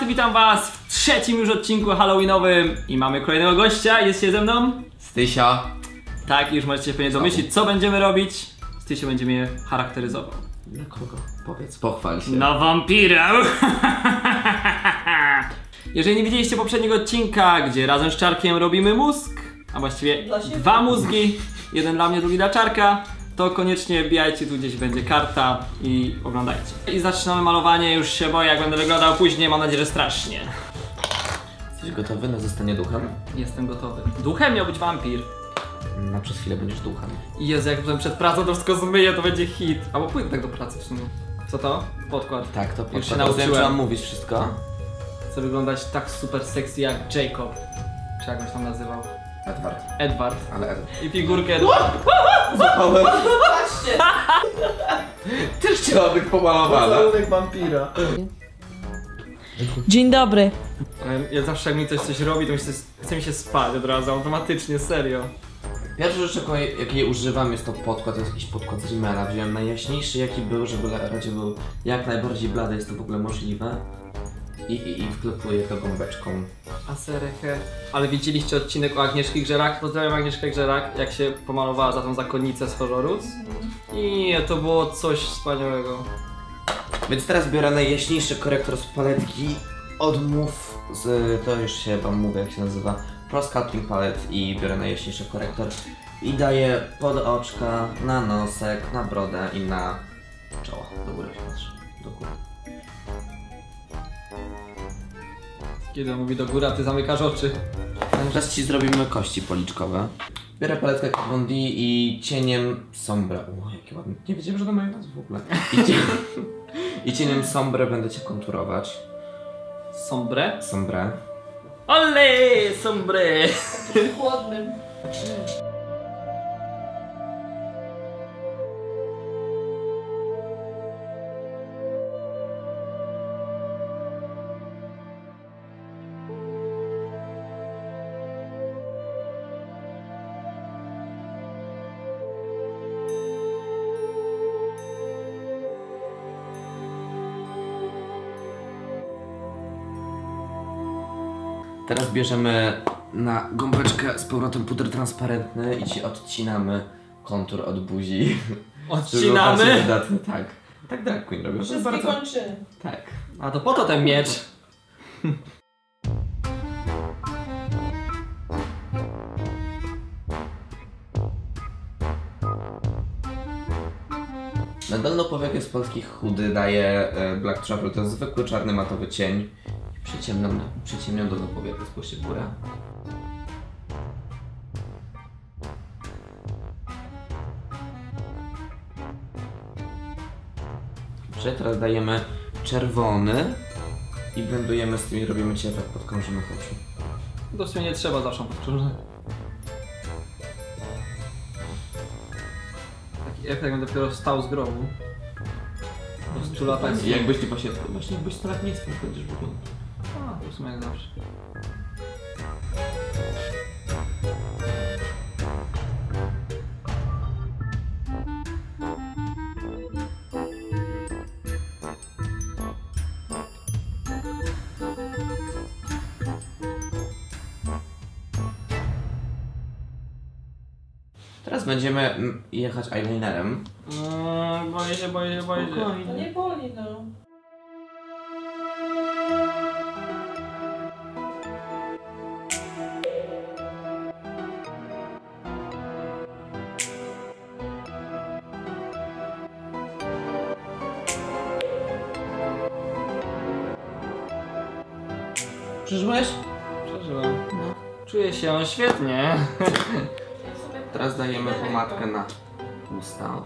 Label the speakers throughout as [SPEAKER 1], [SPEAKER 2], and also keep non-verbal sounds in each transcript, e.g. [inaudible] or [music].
[SPEAKER 1] witam was w trzecim już odcinku halloweenowym i mamy kolejnego gościa, jest się ze mną.
[SPEAKER 2] Stysio.
[SPEAKER 1] Tak, już możecie się pewnie domyślić, co będziemy robić. Stysio będzie mnie charakteryzował.
[SPEAKER 2] Na kogo? Powiedz, pochwal się.
[SPEAKER 1] Na wampira! [laughs] Jeżeli nie widzieliście poprzedniego odcinka, gdzie razem z Czarkiem robimy mózg, a właściwie dwa mózgi, jeden dla mnie, drugi dla Czarka, to koniecznie wbijajcie, tu gdzieś będzie karta i oglądajcie. I zaczynamy malowanie, już się boję jak będę wyglądał później, mam nadzieję, że strasznie.
[SPEAKER 2] Jesteś gotowy na zostanie duchem?
[SPEAKER 1] Jestem gotowy. Duchem miał być wampir.
[SPEAKER 2] Na przez chwilę będziesz duchem.
[SPEAKER 1] I Jezu, jak potem przed pracą to wszystko zmyję, to będzie hit. Albo pójdę tak do pracy w sumie. Co to? Podkład.
[SPEAKER 2] Tak, to
[SPEAKER 1] Już
[SPEAKER 2] podkład.
[SPEAKER 1] się
[SPEAKER 2] Rozumiem,
[SPEAKER 1] nauczyłem.
[SPEAKER 2] mówić wszystko?
[SPEAKER 1] Chcę wyglądać tak super sexy jak Jacob. Czy jak on się tam nazywał?
[SPEAKER 2] Edward.
[SPEAKER 1] Edward.
[SPEAKER 2] Ale Edward.
[SPEAKER 1] I figurkę. [laughs]
[SPEAKER 2] Zapałem.
[SPEAKER 3] Patrzcie!
[SPEAKER 2] Też chciała być pomalowana.
[SPEAKER 1] wampira.
[SPEAKER 3] Dzień dobry.
[SPEAKER 1] Ja zawsze jak mi ktoś coś robi, to mi się, chce mi się spać od razu, automatycznie, serio.
[SPEAKER 2] Pierwsza rzecz, jakiej używam jest to podkład, to jest jakiś podkład z Rimmela. Wziąłem najjaśniejszy jaki był, żeby na razie był jak najbardziej blady, jest to w ogóle możliwe. I, i, i wklepuję to gąbeczką.
[SPEAKER 1] A serekę. Ale widzieliście odcinek o Agnieszki Grzerak? Pozdrawiam Agnieszkę Grzerak, jak się pomalowała za tą zakonnicę z horrorus. I to było coś wspaniałego.
[SPEAKER 2] Więc teraz biorę najjaśniejszy korektor z paletki Odmów z, to już się wam mówię jak się nazywa, Pro Sculpting Palette i biorę najjaśniejszy korektor i daję pod oczka, na nosek, na brodę i na czoło. Do góry się patrzę,
[SPEAKER 1] Kiedy on mówi do góry, a ty zamykasz oczy.
[SPEAKER 2] Teraz ci zrobimy kości policzkowe. Biorę paletkę D i cieniem sombre. O, jakie ładne. Nie wiedziałem, że to mają nazwę w ogóle. I, cie... [laughs] I cieniem sombre będę cię konturować.
[SPEAKER 1] Sombre.
[SPEAKER 2] Sombre.
[SPEAKER 1] Ole, sombre.
[SPEAKER 3] Chłodnym.
[SPEAKER 2] Teraz bierzemy na gąbeczkę z powrotem puder transparentny i ci odcinamy kontur od buzi. [laughs]
[SPEAKER 1] Odcinamy.
[SPEAKER 2] wydatny, tak. Tak drag queen robię. To jest
[SPEAKER 3] Wszystkie
[SPEAKER 2] bardzo...
[SPEAKER 3] kończyny.
[SPEAKER 2] Tak.
[SPEAKER 1] A to po to ten miecz. [laughs]
[SPEAKER 2] Na dolną powiekę z polskich chudy daję e, Black Truffle, to jest zwykły czarny matowy cień. Przyciemniam dolną powiekę, w górę. Dobrze, teraz dajemy czerwony i blendujemy z tym i robimy ci efekt podkrążonych oczu.
[SPEAKER 1] To w sumie nie trzeba zawsze podkrążać. Taki efekt jakbym dopiero stał z grobu. Po 100 latach.
[SPEAKER 2] I jakbyś ty właśnie, właśnie jakbyś 100 lat nie spał, będziesz wyglądał.
[SPEAKER 1] W sumie jak zawsze.
[SPEAKER 2] Teraz będziemy mm, jechać eyelinerem.
[SPEAKER 1] Mm, boję się, boję się, boję się.
[SPEAKER 3] To nie boli, no.
[SPEAKER 2] Przeżyłeś?
[SPEAKER 1] Przeżyłem. Czuję się świetnie. [laughs]
[SPEAKER 2] Teraz dajemy pomadkę na usta,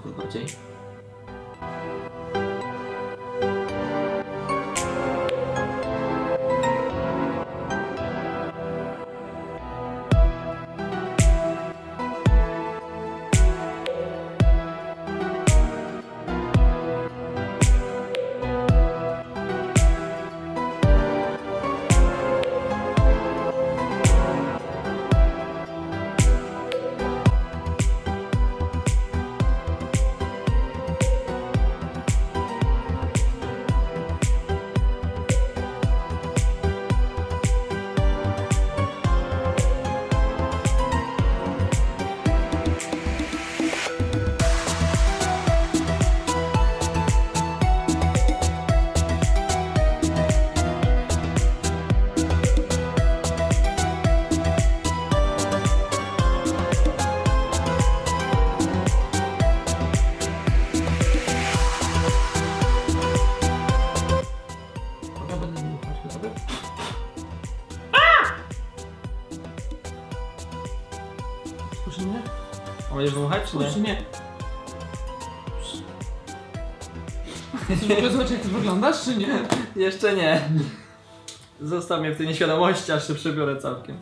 [SPEAKER 2] Dobra. Słyszy mnie?
[SPEAKER 1] A będziesz dmuchać czy nie?
[SPEAKER 2] Słyszy mnie. Chcesz w ogóle zobaczyć jak ty wyglądasz czy nie?
[SPEAKER 1] Jeszcze nie. Zostaw mnie w tej nieświadomości, aż się przebiorę całkiem.